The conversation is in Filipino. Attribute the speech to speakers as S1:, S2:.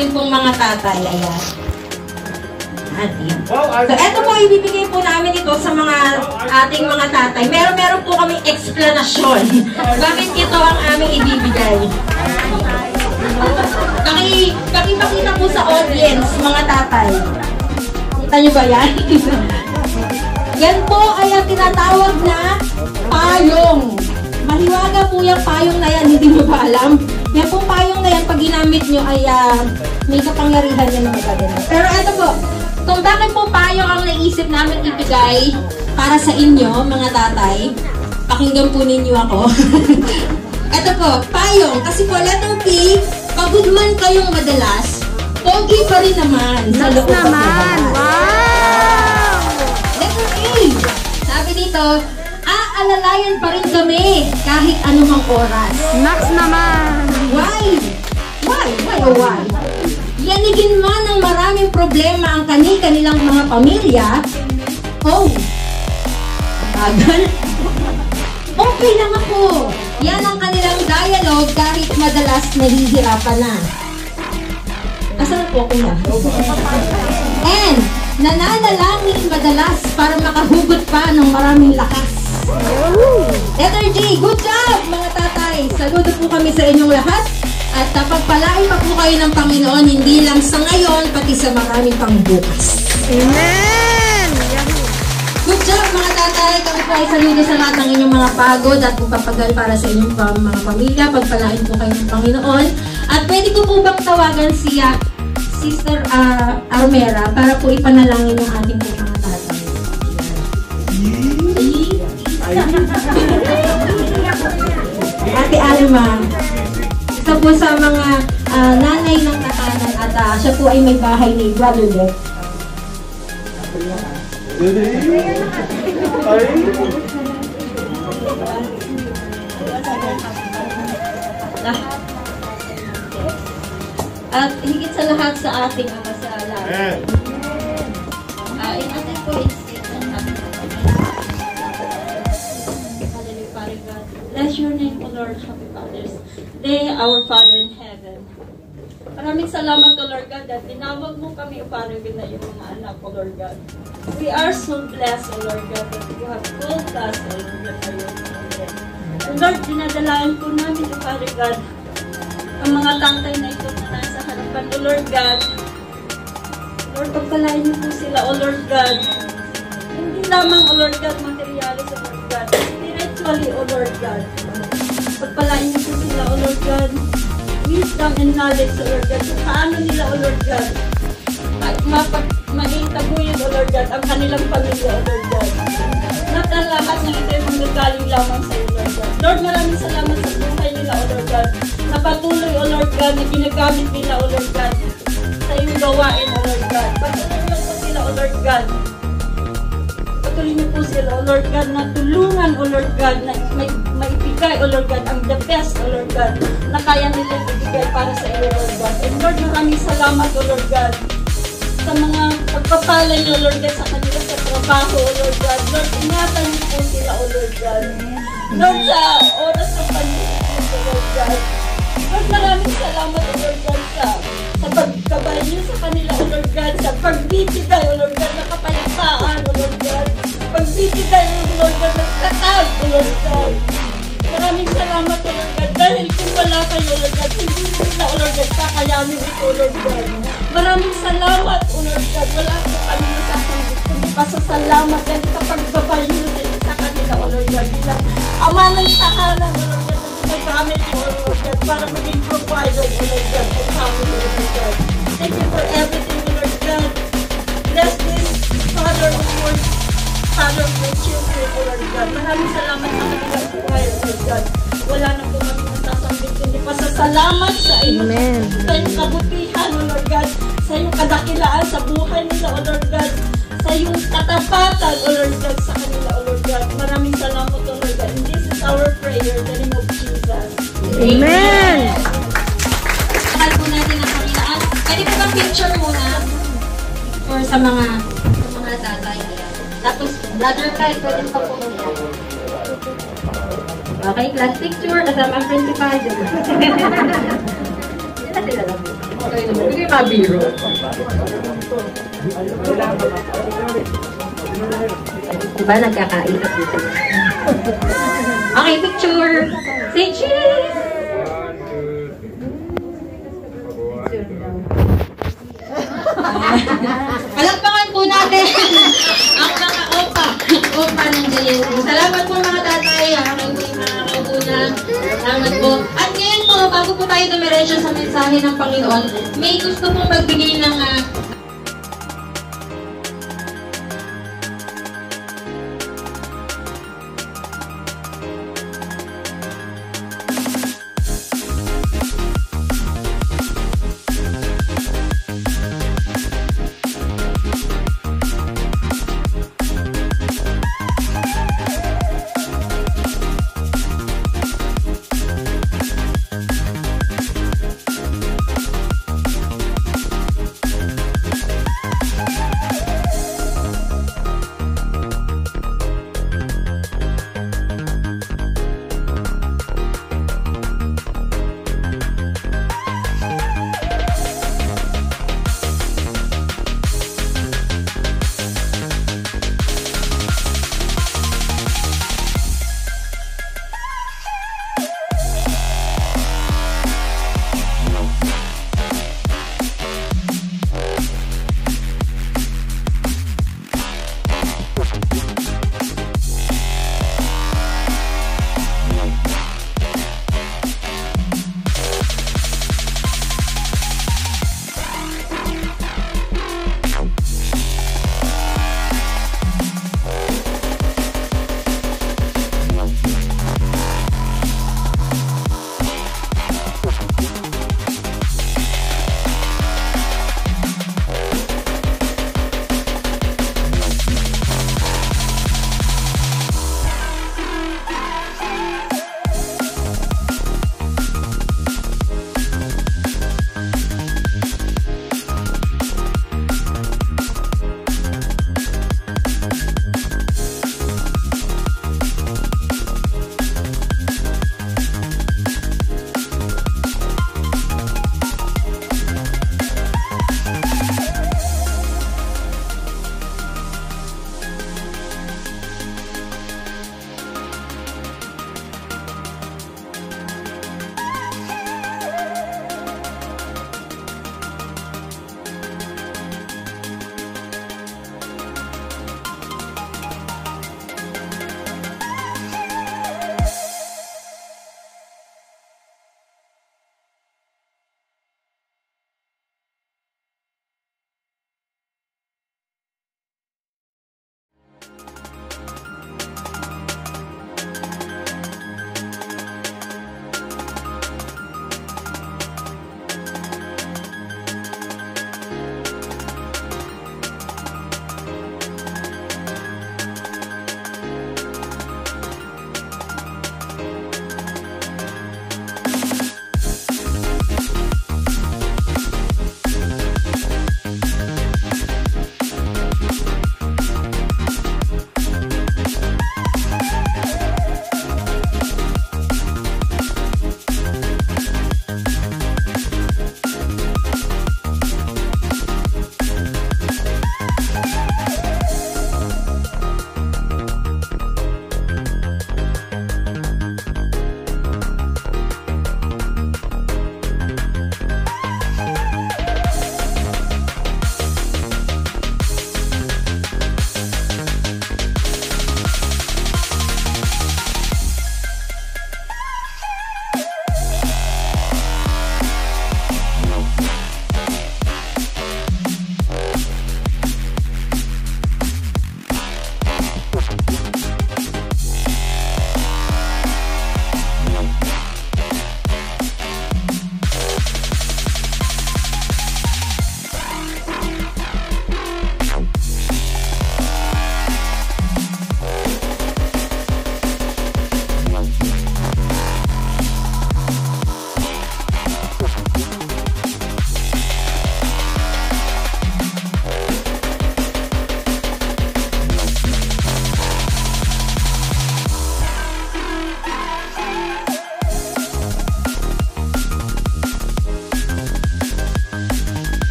S1: natin pong mga tatay. Ayan.
S2: Wow,
S1: So, eto po, ibibigay po namin ito sa mga ating mga tatay. Meron, meron po kami explanation. Bakit ito ang aming ibibigay? Paki, pakipakita po sa audience, mga tatay. Kita nyo ba yan? yan po ay ang tinatawag na payong. Mahiwaga po yung payong na yan, hindi mo ba alam? Yan po payong na yan, pag ginamit nyo ay ah, may kapangyarihan yan na magaganda. Pero ito po, kung bakit po payong ang naisip namin ibigay para sa inyo, mga tatay, pakinggan po ninyo ako. ito po, payong. Kasi po, letter P, pagod man kayong madalas, pogi pa rin naman sa loob
S3: naman. Wow!
S1: Letter A. Sabi dito, aalalayan pa rin kami kahit anumang oras.
S3: Next naman.
S1: Why? Why? Why oh why? Yanigin man ng maraming problema ang kani-kanilang mga pamilya. Oh, bagal. Okay lang ako. Yan ang kanilang dialogue kahit madalas nahihirapan na. Asan po ako na? And, nananalangin madalas para makahugot pa ng maraming lakas. Letter G, good job mga tatay! Saludo po kami sa inyong lahat at uh, pagpalain pa po kayo ng Panginoon hindi lang sa ngayon pati sa maraming pang bukas.
S3: Amen!
S1: Good job mga tatay! Kami po ay saludo sa lahat ng inyong mga pagod at papagal para sa inyong pa- mga pamilya. Pagpalain po kayo ng Panginoon. At pwede ko po bang tawagan siya Sister ah, Armera para po ipanalangin yung ating mga tatay. Ate Alma, po sa mga ah, nanay ng takanan at ah, siya po ay may bahay ni Brother.
S2: Ay,
S1: At higit sa lahat sa ating Ama sa langit.
S2: eh.
S1: Uh, in atin po insist Bless your name, O Lord, Happy Father's Day, our Father in heaven. Maraming salamat, O Lord God, at tinawag mo kami, O Father God, na yung mga anak, O Lord God. We are so blessed, O Lord God, that you have called us, O Lord God, your children. O Lord, dinadalaan po namin, O Father God, ang mga tangkay na ito na nasa harapan, O Lord God, Lord, pagpalain niyo po sila, O Lord God. Hindi lamang, O Lord God, Spiritually, O Lord God. Pagpalain niyo po sila, O Lord God. Wisdom and knowledge, O Lord God. Kung paano nila, O Lord God. Mapag maitaguyod, O Lord God, ang kanilang pamilya, O Lord God. Not ang ng ito ay manggagaling lamang sa Lord God. Lord, maraming salamat sa buhay nila, O Lord God. Na patuloy, O Lord God, na ginagamit nila, O Lord God sa iyong gawain, O Lord God. Patuloy niyo po sila, O Lord God. Patuloy niyo po sila, O Lord God, na tulungan, O Lord God, na may, maibigay, O Lord God, ang the best, O Lord God, na kaya nilang ibigay para sa iyo, Lord God. And Lord, maraming salamat, O Lord God, sa mga pagpapalay, O Lord God, sa kanila sa trabaho, O Lord God. Lord, ingatan niyo po sila, O Lord God. Lord, sa oras ng panlilitis, O Lord God. Lord, maraming salamat, O Lord God, sa, sa pagkabay niyo sa kanila, O Lord God, sa pagbibigay, O Lord God, na kapayapaan, O Lord God. Pagbibigay, O Lord God, ng katag, O Lord God. Maraming salamat, O Lord God, dahil kung wala kayo, O Lord God, hindi nila, O Lord God, kakayanin ito, O Lord God. Maraming salamat, O Lord God, wala sa kanila sa kundi pasasalamat dahil sa pagbabay niyo din sa kanila, O Lord God, ama ng tahanan, O Lord God, para maging provider, God, for family, O Lord God. Thank you for everything, O Lord God. Bless this Father of words, Father of my children, Lord God. Maraming salamat sa kanilang buhay, God. Wala na po kami kundi pasasalamat sa.
S3: Amen.
S1: Sa iyong kabutihan, O Lord God. Sa iyong kadakilaan sa buhay nila, O Lord God. Sa iyong katapatan, O Lord God, sa kanila, O Lord God. Maraming salamat, O Lord God. And this is our prayer in the name of.
S3: Amen.
S1: Mahal po natin ang Panginoon. Pwede po bang picture muna? For sa mga sa mga tatay. Tapos, brother Kai, pwede pa po niya. Okay, class picture kasama ang principal. Sila sila lang
S2: naman. Hindi kayo mabiro. Diba nagkakain at dito? Okay, picture! Say cheese!
S4: Palakpakan po natin ang mga opa. Opa ng JSC. Salamat po mga tatay. Aking po yung mga kaupunan. Salamat po. At ngayon po, bago po tayo dumiretso sa mensahe ng Panginoon, may gusto pong magbigay ng